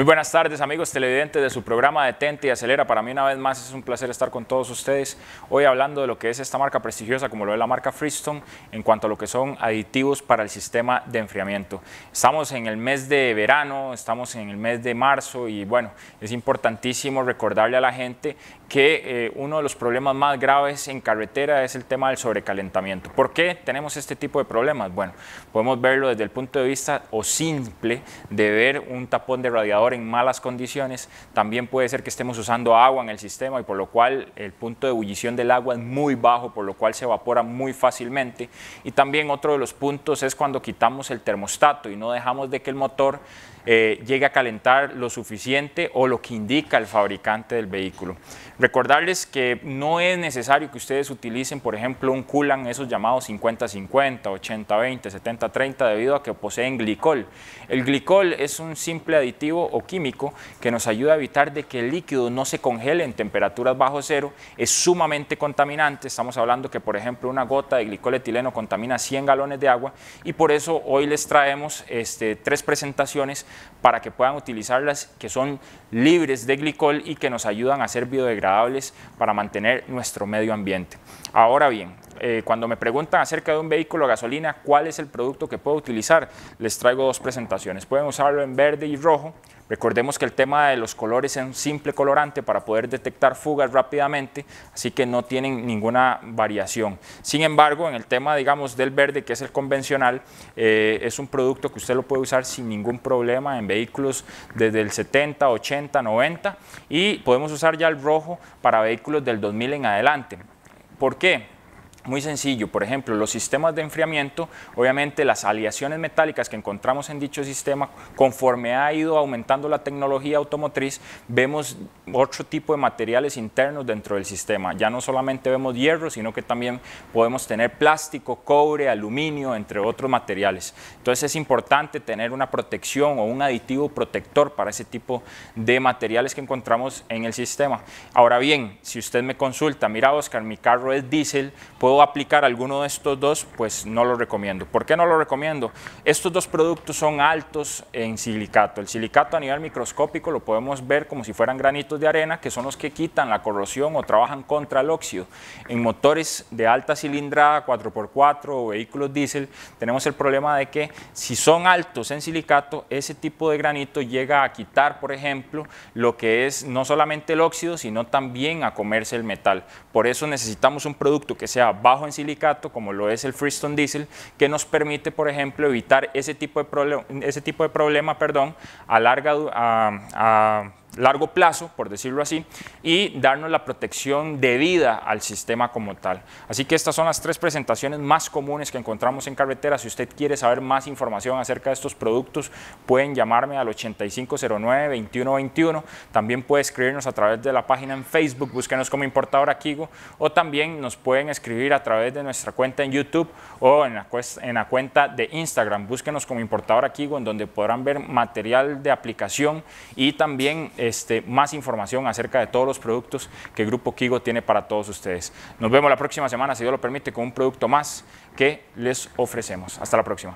Muy buenas tardes amigos televidentes de su programa Detente y Acelera. Para mí una vez más es un placer estar con todos ustedes. Hoy hablando de lo que es esta marca prestigiosa como lo es la marca Freestone en cuanto a lo que son aditivos para el sistema de enfriamiento. Estamos en el mes de verano, estamos en el mes de marzo y bueno, es importantísimo recordarle a la gente que eh, uno de los problemas más graves en carretera es el tema del sobrecalentamiento. ¿Por qué tenemos este tipo de problemas? Bueno, podemos verlo desde el punto de vista o simple de ver un tapón de radiador en malas condiciones. También puede ser que estemos usando agua en el sistema y por lo cual el punto de ebullición del agua es muy bajo, por lo cual se evapora muy fácilmente. Y también otro de los puntos es cuando quitamos el termostato y no dejamos de que el motor eh, llegue a calentar lo suficiente o lo que indica el fabricante del vehículo. Recordarles que no es necesario que ustedes utilicen, por ejemplo, un coolant, esos llamados 50-50, 80-20, 70-30, debido a que poseen glicol. El glicol es un simple aditivo o químico que nos ayuda a evitar de que el líquido no se congele en temperaturas bajo cero, es sumamente contaminante, estamos hablando que, por ejemplo, una gota de glicol etileno contamina 100 galones de agua y por eso hoy les traemos este, tres presentaciones para que puedan utilizarlas que son libres de glicol y que nos ayudan a ser biodegradables para mantener nuestro medio ambiente. Ahora bien, eh, cuando me preguntan acerca de un vehículo a gasolina, ¿cuál es el producto que puedo utilizar? Les traigo dos presentaciones. Pueden usarlo en verde y rojo. Recordemos que el tema de los colores es un simple colorante para poder detectar fugas rápidamente, así que no tienen ninguna variación. Sin embargo, en el tema, digamos, del verde, que es el convencional, eh, es un producto que usted lo puede usar sin ningún problema en vehículos desde el 70, 80, 90 y podemos usar ya el rojo para vehículos del 2000 en adelante. ¿Por qué? Muy sencillo, por ejemplo, los sistemas de enfriamiento, obviamente las aleaciones metálicas que encontramos en dicho sistema, conforme ha ido aumentando la tecnología automotriz, vemos otro tipo de materiales internos dentro del sistema. Ya no solamente vemos hierro, sino que también podemos tener plástico, cobre, aluminio, entre otros materiales. Entonces es importante tener una protección o un aditivo protector para ese tipo de materiales que encontramos en el sistema. Ahora bien, si usted me consulta, mira Oscar, mi carro es diésel, aplicar alguno de estos dos, pues no lo recomiendo. ¿Por qué no lo recomiendo? Estos dos productos son altos en silicato. El silicato a nivel microscópico lo podemos ver como si fueran granitos de arena, que son los que quitan la corrosión o trabajan contra el óxido. En motores de alta cilindrada, 4x4 o vehículos diésel, tenemos el problema de que si son altos en silicato, ese tipo de granito llega a quitar, por ejemplo, lo que es no solamente el óxido, sino también a comerse el metal. Por eso necesitamos un producto que sea bajo en silicato, como lo es el Freestone Diesel, que nos permite, por ejemplo, evitar ese tipo de, ese tipo de problema perdón, a larga, largo plazo, por decirlo así, y darnos la protección debida al sistema como tal. Así que estas son las tres presentaciones más comunes que encontramos en carretera. Si usted quiere saber más información acerca de estos productos, pueden llamarme al 8509-2121. También puede escribirnos a través de la página en Facebook, búsquenos como importador Akigo, o también nos pueden escribir a través de nuestra cuenta en YouTube o en la, en la cuenta de Instagram. Búsquenos como importador Akigo, en donde podrán ver material de aplicación y también este, más información acerca de todos los productos que Grupo Kigo tiene para todos ustedes. Nos vemos la próxima semana, si Dios lo permite, con un producto más que les ofrecemos. Hasta la próxima.